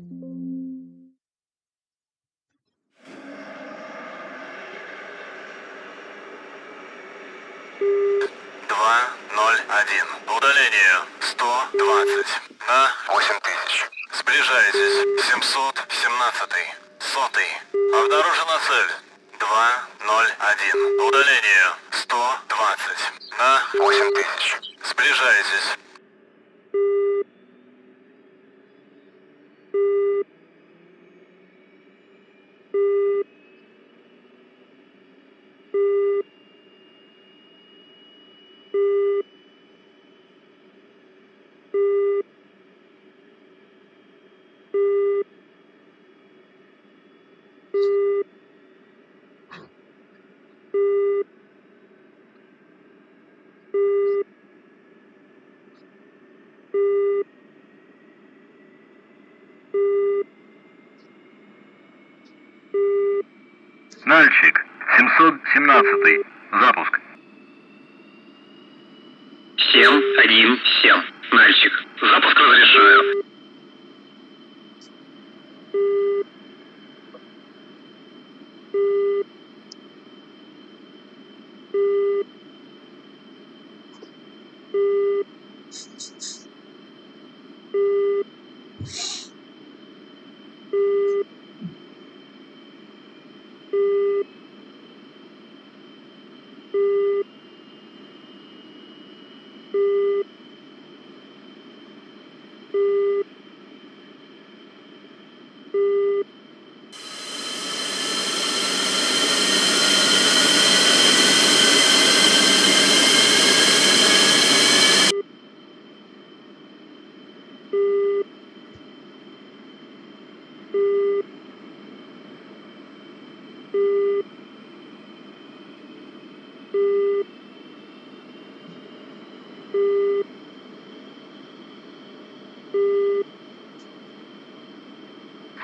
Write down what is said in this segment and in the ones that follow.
Два, ноль, один. Удаление. Сто двадцать. На восемь тысяч. Сближаетесь. Семьсот семнадцатый. Сотый. Обнаружена цель. Два, ноль, один. Удаление. Сто двадцать. На восемь тысяч. Сближаетесь. Нальчик, 717. Запуск. 717. Нальчик. Запуск разрешаю.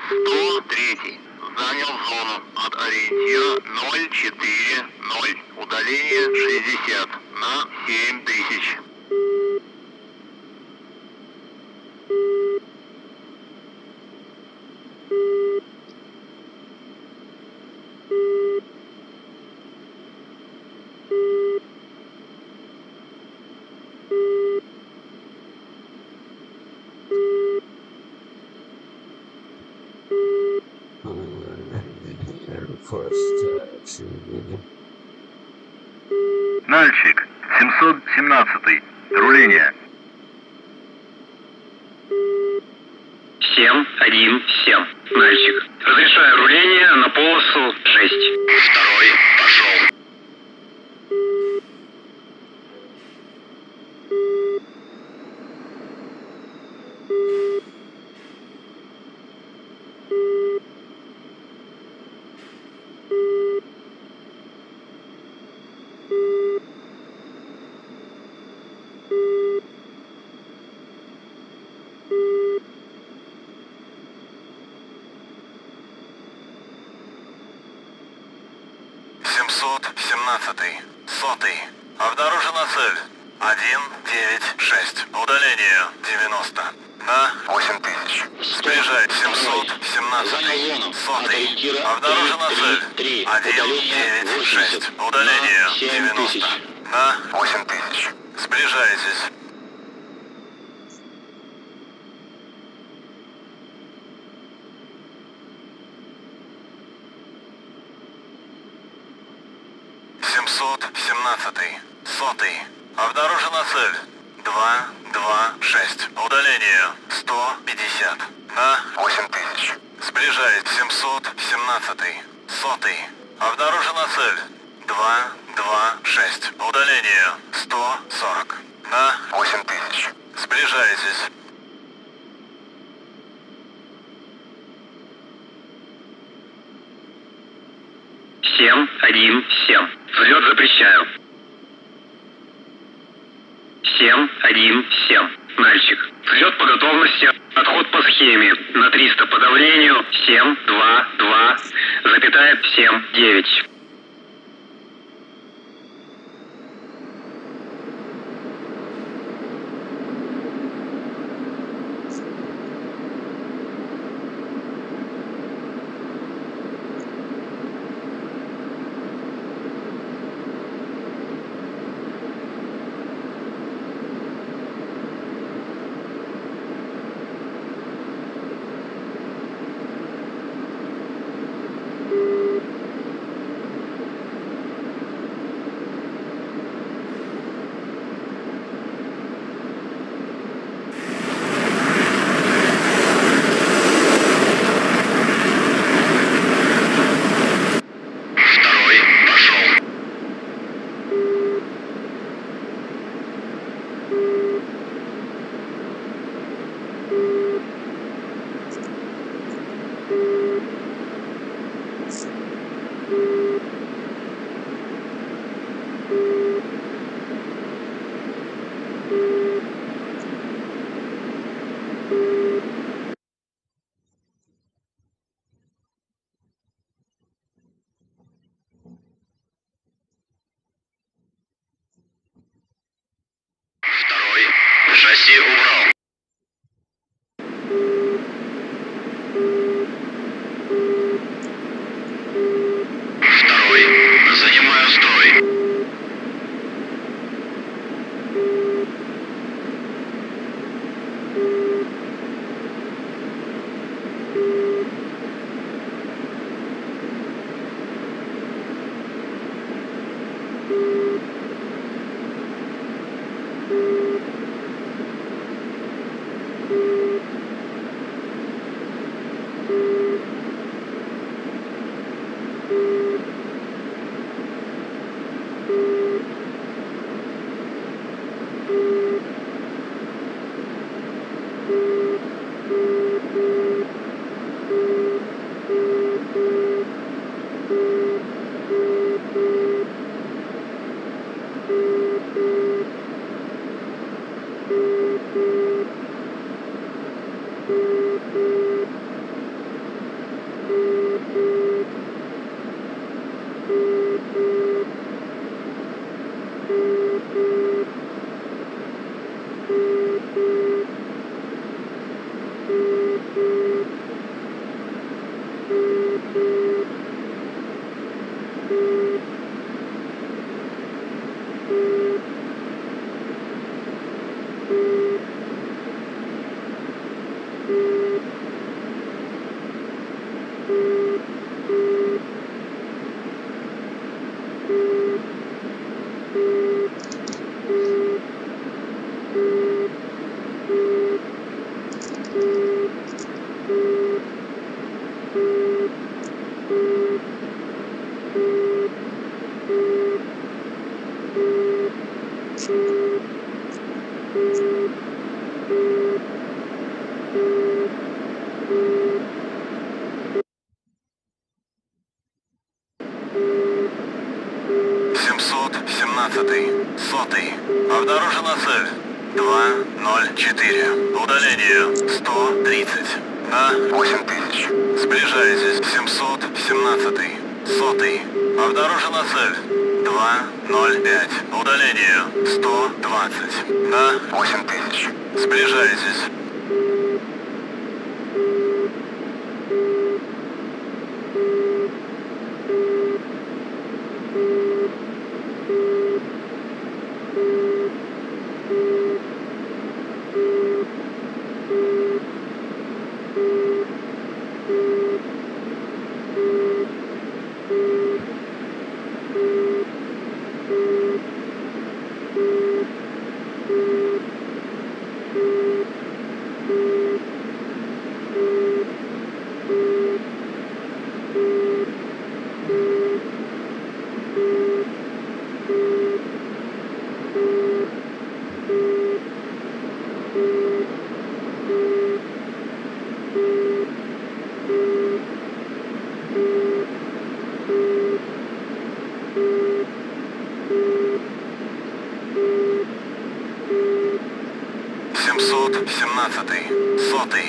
Сто третий. Занял зону от ориентира 040. Удаление 60 на 7 тысяч. First, Нальчик, 717. Руление. 717. Нальчик. Разрешаю руление на полосу 6. Второй пошел. Семьсот семнадцатый. Сотый. Обнаружена цель. Один, девять, шесть. Удаление девяносто. На восемь Семьсот семнадцатый. Сотый. Обнаружена цель. Один, девять, шесть. Удаление девяносто. На восемь тысяч. Сближайтесь. Семьсот семнадцатый. Сотый. Обнаружена цель. Два, два, шесть. Удаление. Сто пятьдесят. Восемь тысяч. Сближает. Семьсот семнадцатый. Сотый. Обнаружена цель. Два, два, шесть. Удаление. Сто сорок. На восемь тысяч. Сближайтесь. Семь, один, семь. Взлет запрещаю. Семь, один, семь. Нальчик. Взлет по готовности. Отход по схеме. На 300 по давлению. 7, 2, 2, запятая 7, 9. 8000. Сближайтесь. 717. Сотый. Обнаружена цель. 205. Удаление 120. На 8000. Сближайтесь. Семьсот семнадцатый. Сотый.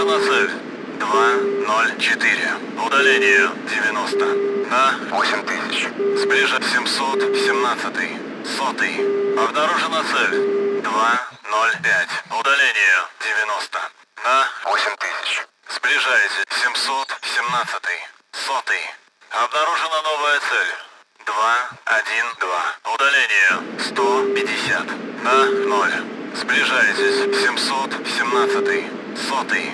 Обнаружена цель. 204. Удаление 90. На 8000. Сближать 717. Сотый. Обнаружена цель. 205. Удаление 90. На 8000. Сближайте 717. Сотый. Обнаружена новая цель. 212. Удаление 150. На 0. Сближайтесь. 717. Сотый.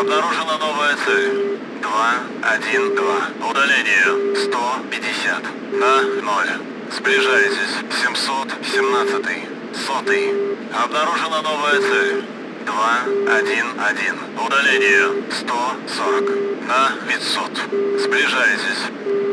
Обнаружена новая цель. 212. Удаление 150. На 0. Сближайтесь. 717. Сотый. Обнаружена новая цель. 211. Удаление 140. На 500. Сближайтесь.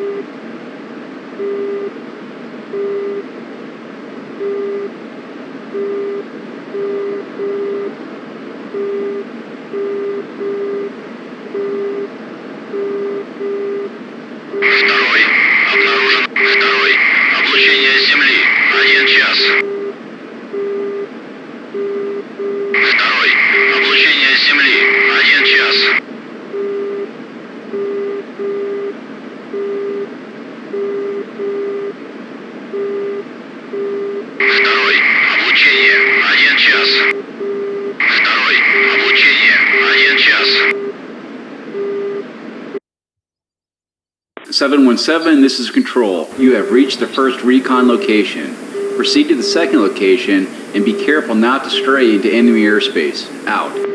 717, this is Control. You have reached the first recon location. Proceed to the second location and be careful not to stray into enemy airspace. Out.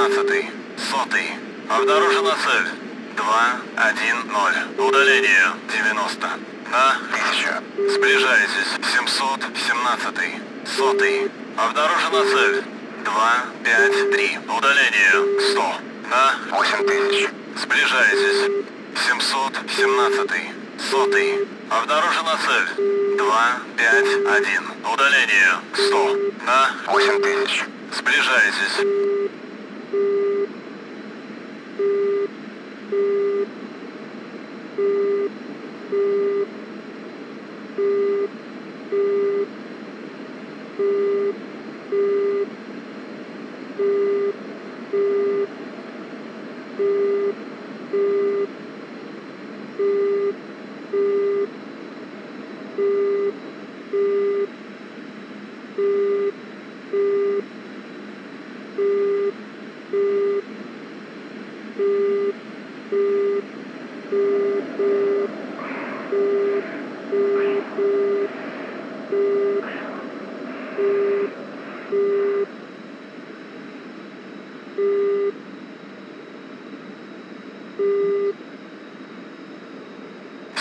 717. Сотый. Обнаружена цель. 2, 1, 0. Удаление 90. На 1000. Сближайтесь, 717. Сотый. Обнаружена цель. 2, 5, 3. Удаление 100. На 8000. Сближайтесь. 717. Сотый. Обнаружена цель. 2, 5, 1. Удаление 100. На 8000. Сближайтесь.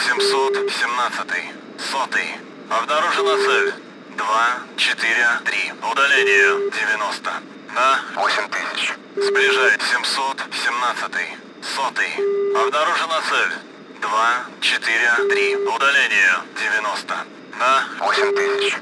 Семьсот семнадцатый. Сотый. Обнаружена цель. Два, четыре, три. Удаление 90. На 8000. Сближает 717. Сотый. Обнаружена цель. Два, четыре, три. Удаление 90. На 8000.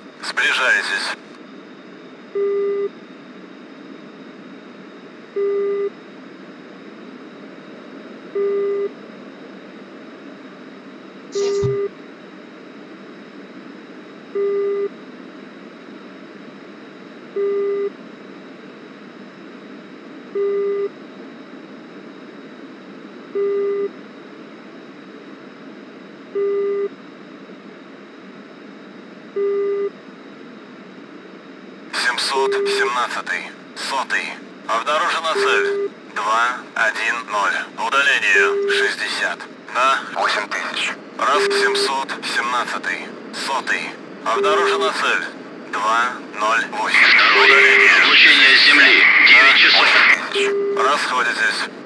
Семьсот семнадцатый. Сотый. Обнаружена цель. Два, один, ноль. Удаление 60. На 8000. Раз 717. Сотый. Обнаружена цель. 2, 0, 8. Второй. Удаление. Облучение с Земли. 9 часов. 8000. Расходитесь.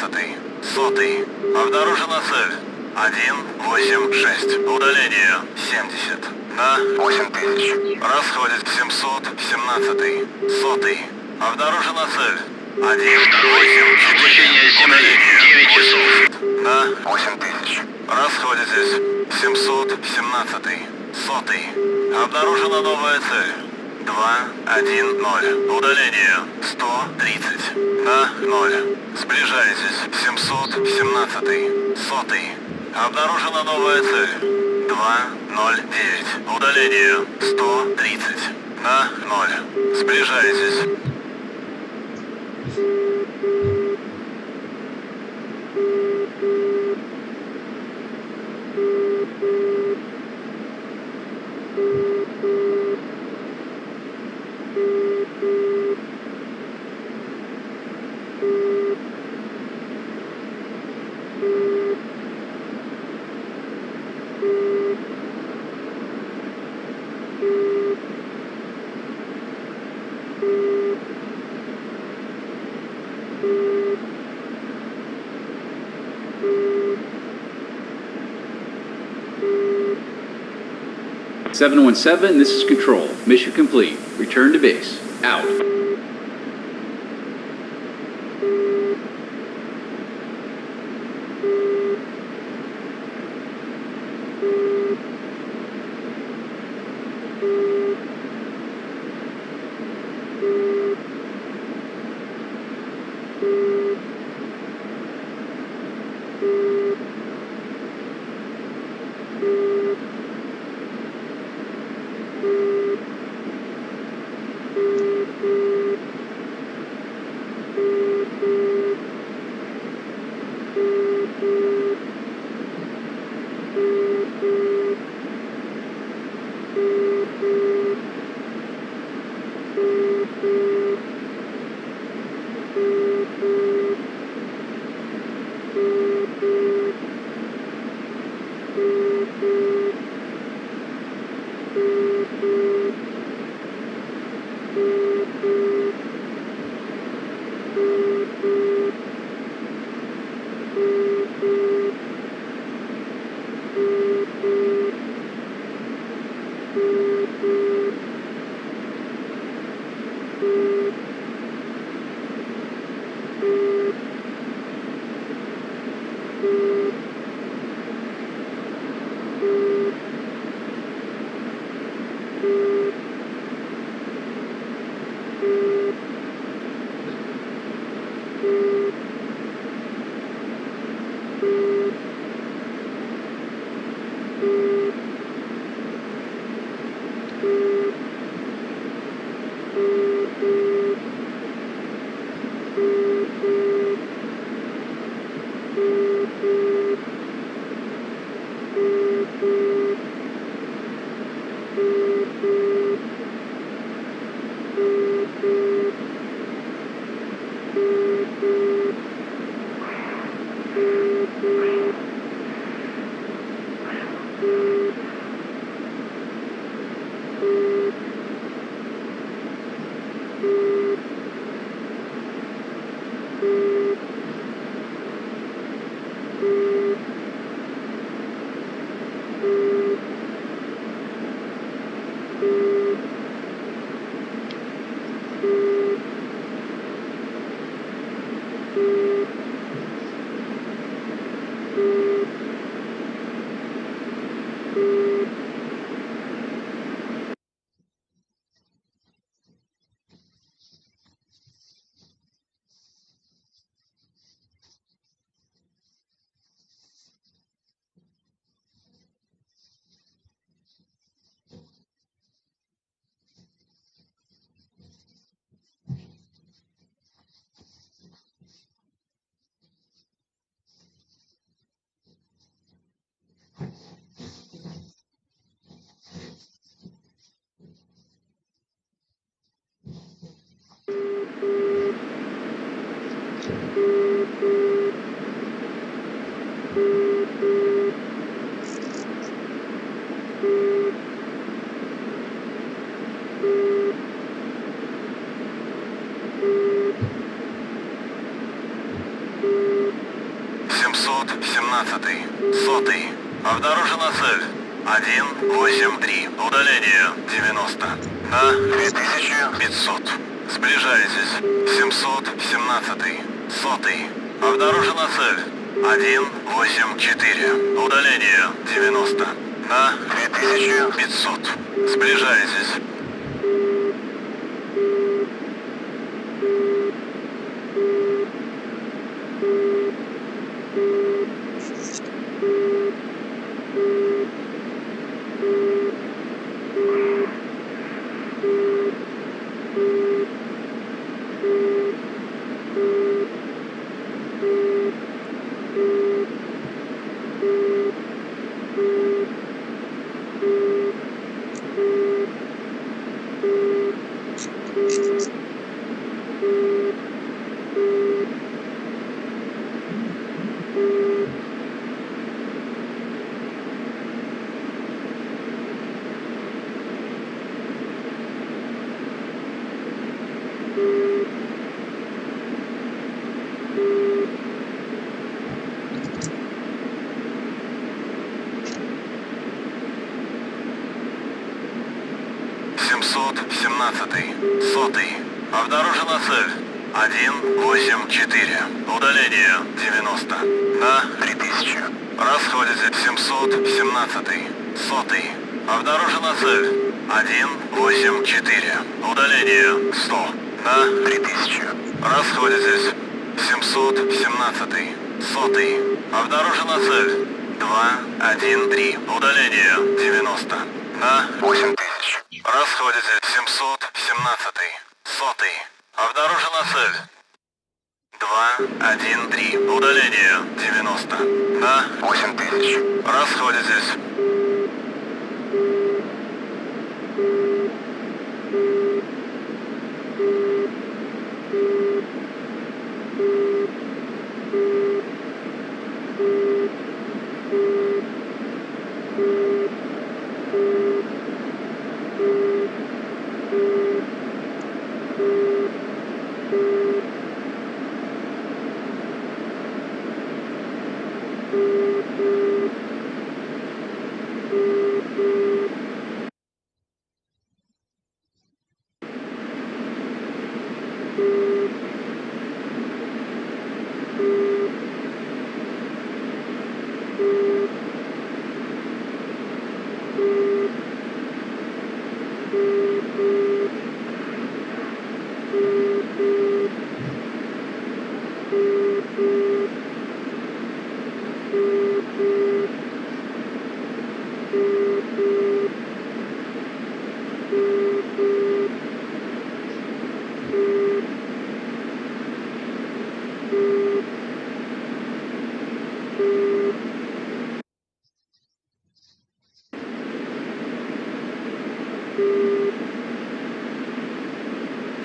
12. Сотый. Обнаружена цель. 186. Удаление 70. На 8000. Расходит 717. Сотый. Обнаружена цель. 1, 8, 4. Излучение с Земли 9 часов. На 8000. Расходитесь. 717. Сотый. Обнаружена новая цель. 2, 1, 0. Удаление 130 на 0. Сближайтесь. 717. Сотый. Обнаружена новая цель. 2, 0, 9. Удаление 130 на 0. Сближайтесь. 717, this is Control. Mission complete. Return to base. Out. 717. Сотый. Обнаружена цель. 184. Удаление 90. На 2500. Сближаетесь. Семьсот семнадцатый. Сотый. Обнаружена цель. Один, восемь, четыре. Удаление 90. На 3000. Расходите 717. Сотый. Обнаружена цель. 1, 8, 4. Удаление 100. На 3000. Расходитесь. 717. Сотый. Обнаружена цель. 2, 1, 3. Удаление 90. На 8000. Расходитесь. 717. Сотый. Обнаружена цель. 2, 1, 3. Удаление 90. На 8000. Расходитесь.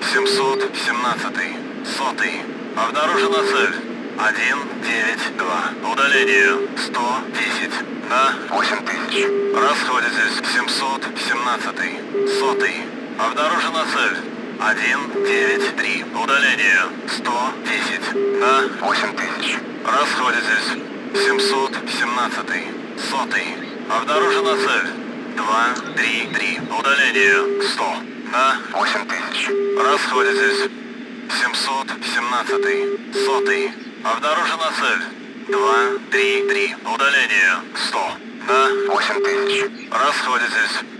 Семьсот семнадцатый. Сотый. Обнаружена цель. Один, девять, два. Удаление. Сто десять. На восемь тысяч. Расходитесь. Семьсот семнадцатый. Сотый. Обнаружена цель. Один, девять, три. Удаление. Сто десять. На восемь тысяч. Расходитесь. Семьсот семнадцатый. Сотый. Обнаружена цель. Два, три, три. Удаление. Сто. На восемь тысяч. Расходитесь. 717. Сотый. Обнаружена цель. 2, 3, 3. Удаление. 100. На 8000. Расходитесь.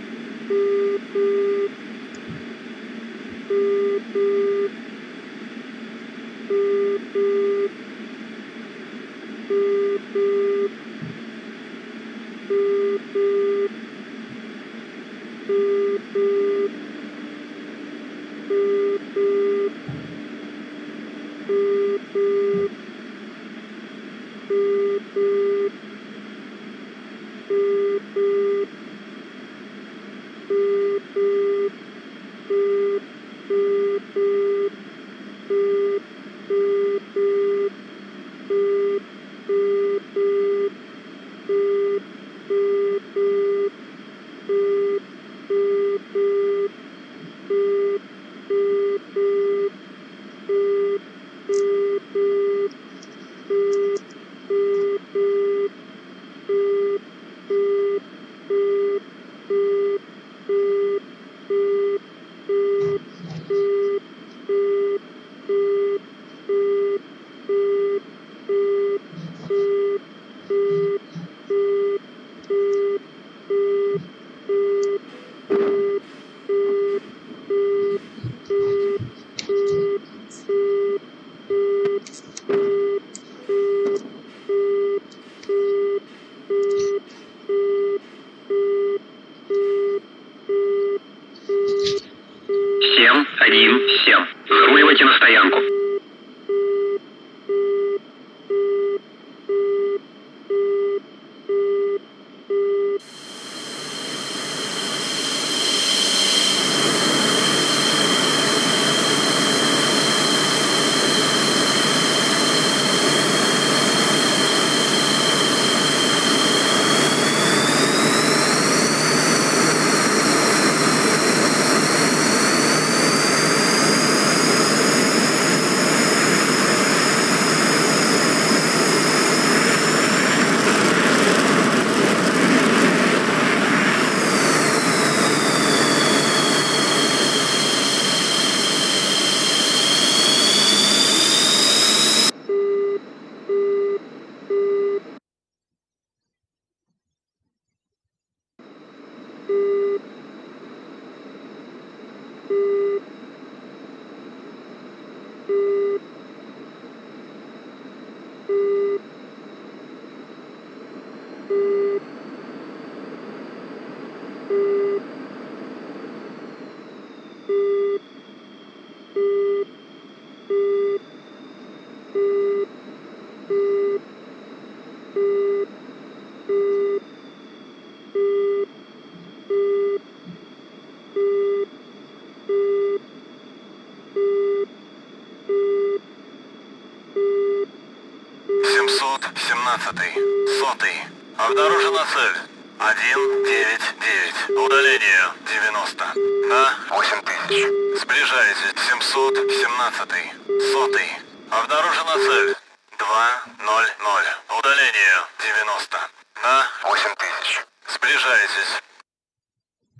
Маршрут 17. Сотый. Обнаружена цель. 199. Удаление 90. На 8000. Сближаясь. 717. Сотый. Обнаружена цель. 200. Удаление 90. На 8000. Сближайтесь.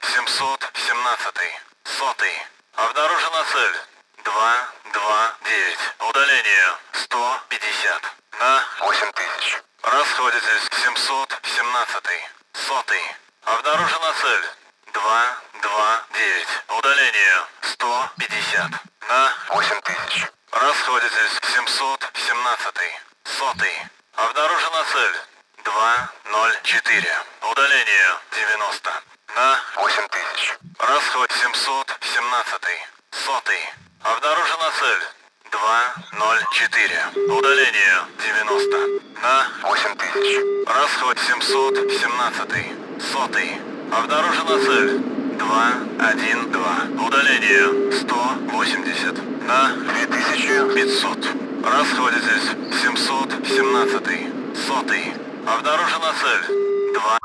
717. Сотый. Обнаружена цель. 229. Удаление 150. На 8000. Расходитесь. 717. Сотый. Обнаружена цель. 2, 2, 9. Удаление 150. На 8000. Расходитесь. 717. Сотый. Обнаружена цель. 2, 0, 4. Удаление 90. На 8000. Расход 717. Сотый. Обнаружена цель. 2, 0, 4. Удаление 90. На 8000. Расход 717. Сотый. Обнаружена цель. 2, 1, 2. Удаление 180. На 2500. Расходитесь. 717. Сотый. Обнаружена цель. 2,